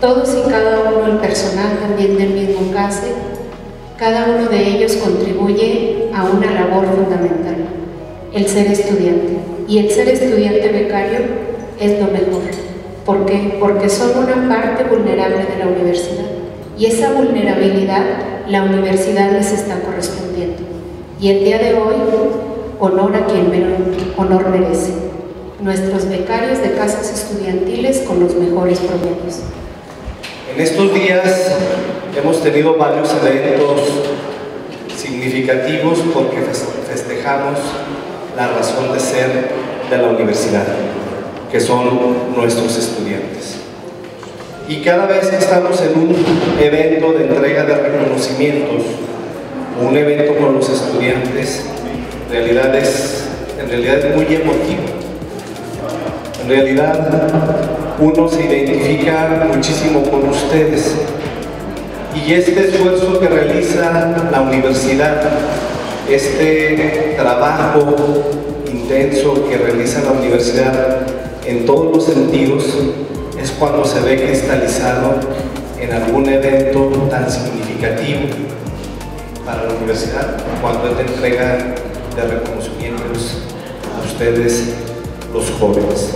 Todos y cada uno, el personal también del mismo CASE, cada uno de ellos contribuye a una labor fundamental, el ser estudiante. Y el ser estudiante becario es lo mejor. ¿Por qué? Porque son una parte vulnerable de la universidad. Y esa vulnerabilidad la universidad les está correspondiendo. Y el día de hoy, honor a quien honor merece. Nuestros becarios de casas estudiantiles con los mejores promedios. En estos días hemos tenido varios eventos significativos porque festejamos la razón de ser de la universidad, que son nuestros estudiantes. Y cada vez que estamos en un evento de entrega de reconocimientos, un evento con los estudiantes, en realidad es, en realidad es muy emotivo. En realidad uno se identifica muchísimo con ustedes. Y este esfuerzo que realiza la universidad, este trabajo intenso que realiza la universidad en todos los sentidos, es cuando se ve cristalizado en algún evento tan significativo para la universidad, cuando es la entrega de reconocimientos a ustedes, los jóvenes.